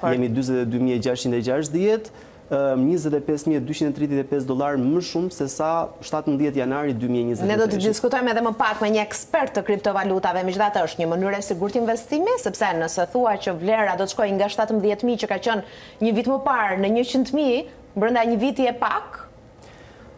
Jemi dyzet e dy mijë e gjashtëqind e gjashtëdhjetë, njëzet e pesë mijë e dyqind e tridhjetë e pesë dollarë më shumë se sa shtatëmbëdhjetë janari dy mijë e njëzet e tre. Ne do të diskutojmë edhe më pas me një ekspert të kriptovalutave, megjithatë është një mënyrë e sigurt investimi, sepse nëse thua që vlera do të shkojë nga shtatëmbëdhjetë mijë që ka qenë një vit më parë në njëqind mijë, brenda një viti e pak,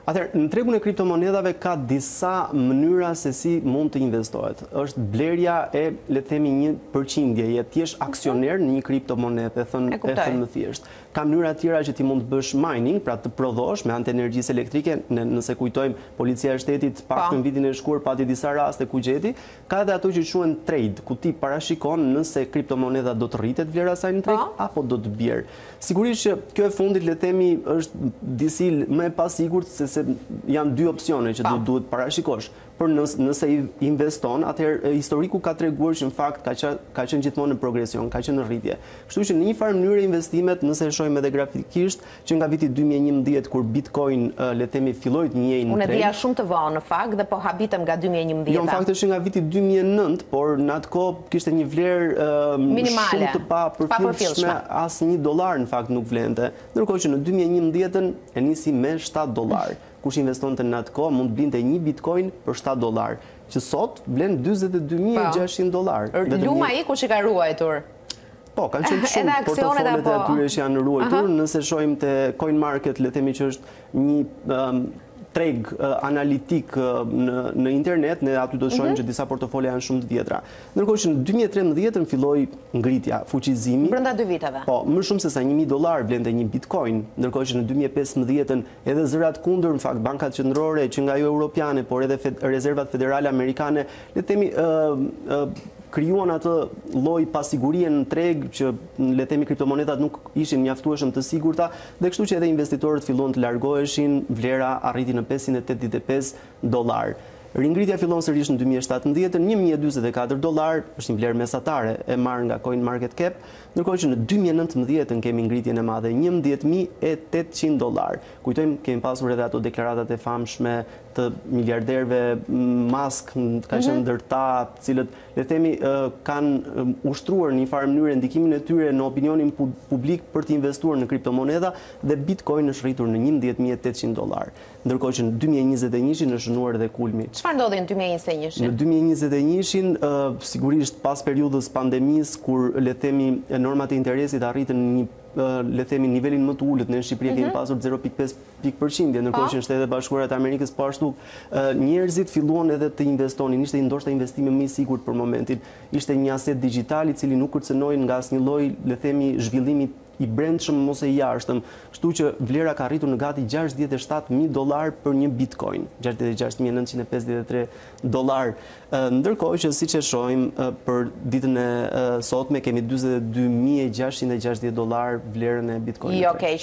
Atëherë, në tregun e kriptomonedhave ka disa mënyra se si mund të investohet. Është blerja e, le të themi, një përqindjeje, ti jesh aksioner në një kriptomonedhë, e thënë më thjesht. Ka mënyra të tjera që ti mund të bësh mining, pra të prodhosh me anë të energjisë elektrike, nëse kujtojmë Policia e Shtetit të paktën vitin e shkuar pati disa raste ku gjeti, ka edhe ato që quhen trade, ku ti parashikon nëse kriptomonedha do të rritet vlera e saj në treg apo do të bjerë. Sigurisht që kjo e fundit le të themi është disi më e pasigurt sese janë dy opsione që duhet të parashikosh. Por nëse investon, atëherë historiku ka treguar që në fakt ka qenë gjithmonë në progresion, ka qenë në rritje. Kështu që në një farë mënyre investimet, nëse e shohim edhe grafikisht, që nga viti dy mijë e njëmbëdhjetë kur Bitcoin le të themi filloi të njihej në treg. Unë e dija shumë të vonë në fakt dhe po habitem nga dy mijë e njëmbëdhjetë. Jo, në fakt është që nga viti dy mijë e nëntë, por në atë kohë Kishte një vlerë shumë të papërfillshme, as një dolar në fakt nuk vlente, ndërkohë që në dy mijë e njëmbëdhjetë e nisi me shtatë dollarë. Kush investonte në atë kohë mund të blinte një bitcoin për shtatë dollarë, që sot vlen dyzet e dy mijë e gjashtëqind dollarë. Lum ai kush i ka ruajtur. Po, kanë qenë të shumë portofolet e atyre që janë ruajtur, nëse shohim te coin market, le themi që është një um, treg uh, analitik uh, në internet, ne aty do të shohim mhm. që disa portofola janë shumë të vjetra. Ndërkohë që në 2013-ën filloi ngritja, fuqizimi. Brenda dy viteve. Po, më shumë se sa 1.000 dollarë vlente një bitcoin, ndërkohë që në 2015 edhe zërat kundër, në fakt, bankat qendrore, që nga ajo europiane, por edhe rezervat federale amerikane, Le të themi, krijuan atë lloj pasigurie në treg që le të themi kriptomonedhat nuk ishin mjaftueshëm të sigurta dhe kështu që edhe investitorët filluan të largoheshin, vlera arriti në 585 dollarë. Ringritja fillon sërish në 2017 në 1044 dollarë, është një vlerë mesatare e marrë nga CoinMarketCap, ndërkohë që në 2019 kemi ngritjen e madhe, njëmbëdhjetë mijë e tetëqind dollarë. Kujtojmë, kemi pasur edhe ato deklaratat e famshme të miliarderëve Musk ka qenë ndër ta të cilët le të themi kanë ushtruar në një farë mënyre ndikimin e tyre në opinionin publik për të investuar në kriptomonedha dhe Bitcoin është rritur në njëmbëdhjetë mijë e tetëqind dollarë, ndërkohë që në dy mijë e njëzet e njëshin është shënuar edhe kulmi. Çfarë ndodhi në dy mijë e njëzet e njëshin? Në dy mijë e njëzet e njëshin, sigurisht pas periudhës së pandemisë kur le të themi normat e interesit arritën një le të themi nivelin më të ulët, ne në Shqipëri e kemi pasur zero pikë pesë pikë përqindje, ndërkohë që në Shtetet e Bashkuara të Amerikës po ashtu njerëzit filluan edhe të investonin, ishte ndoshta investimi më i sigurt për momentin, ishte një aset digital i cili nuk kërcënohej nga asnjë lloj, le të themi, zhvillimit i brendshëm ose jashtëm, kështu që vlera ka rritur në gati 67.000 dollarë për një bitcoin, 66.953 dollarë, ndërkohë që siç e shohim për ditën e sotme kemi 22.660 dollarë vlerën e bitcoin. Jo keq,